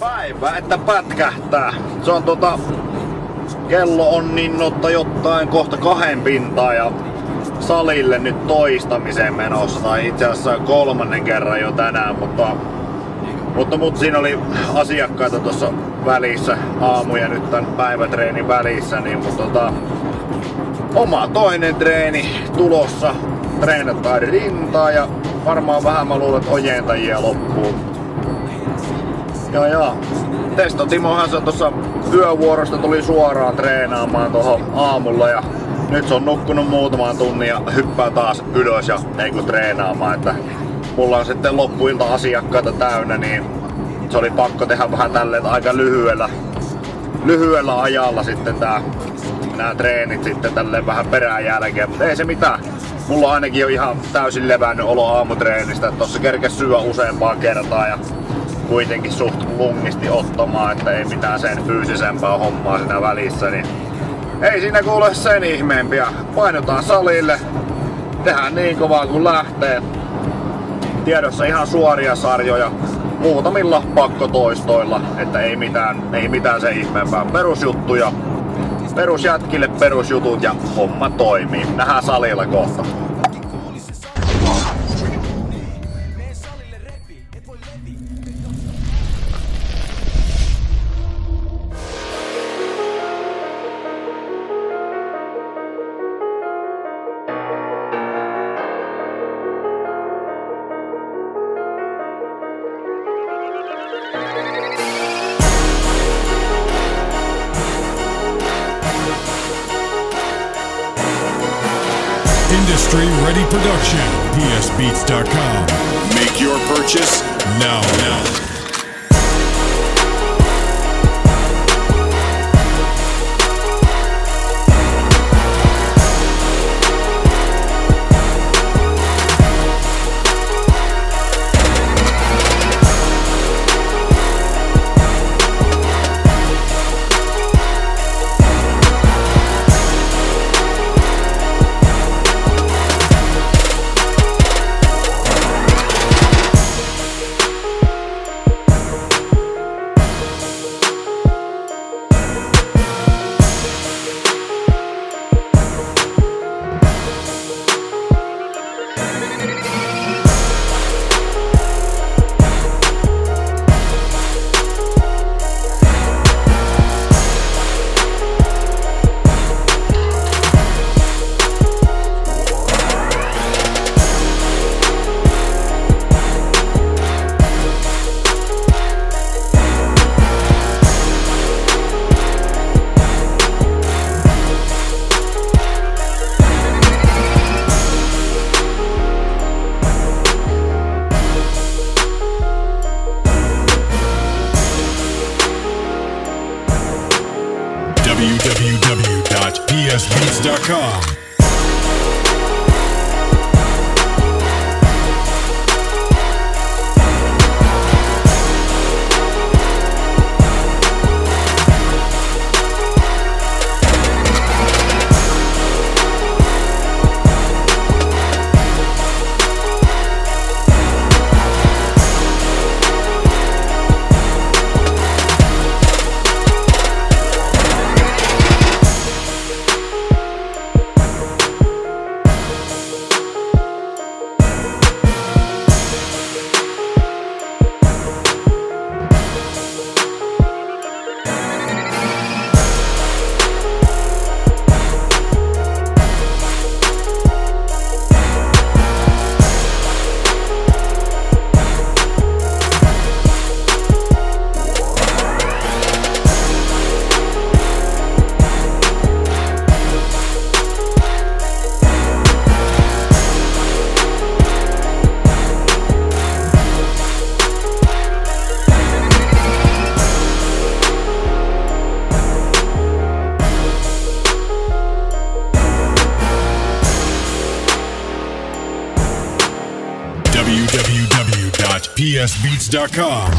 Päivä, että pätkähtää. Se on tota... Kello on niin notta jotain kohta kahden pintaa ja salille nyt toistamiseen menossa. Tai itse asiassa kolmannen kerran jo tänään, mutta... Mutta, mutta siinä oli asiakkaita tuossa välissä aamu ja nyt tämän päivätreenin välissä, niin mutta tota, oma toinen treeni tulossa. Treenataan rintaa ja varmaan vähän mä luulen, että ojentajia loppuu. Ja ja, Testo Timohan se tuossa yövuorosta tuli suoraan treenaamaan tuohon aamulla ja nyt se on nukkunut muutaman tunnin ja hyppää taas ylös ja ei kun treenaamaan. Että mulla on sitten loppuilta asiakkaita täynnä, niin se oli pakko tehdä vähän tälleen aika lyhyellä, lyhyellä ajalla sitten tää, nämä treenit sitten tälleen vähän perään jälkeen, mutta ei se mitään. Mulla ainakin on ihan täysin levännyt olo aamutreenistä, että tossa kerkes syö useampaa kertaa ja kuitenkin suht lungisti ottamaan, että ei mitään sen fyysisempää hommaa siinä välissä, niin ei siinä kuule sen ihmeempiä. Painotaan salille, tehdään niin kovaa kuin lähtee. Tiedossa ihan suoria sarjoja, muutamilla pakkotoistoilla, että ei mitään, ei mitään se ihmeempää. Perusjuttuja, perusjätkille perusjutut ja homma toimii. Nähdään salilla kohta. Industry Ready Production. PSBeats.com. Make your purchase Now, now. DFBeats.com. psbeats.com.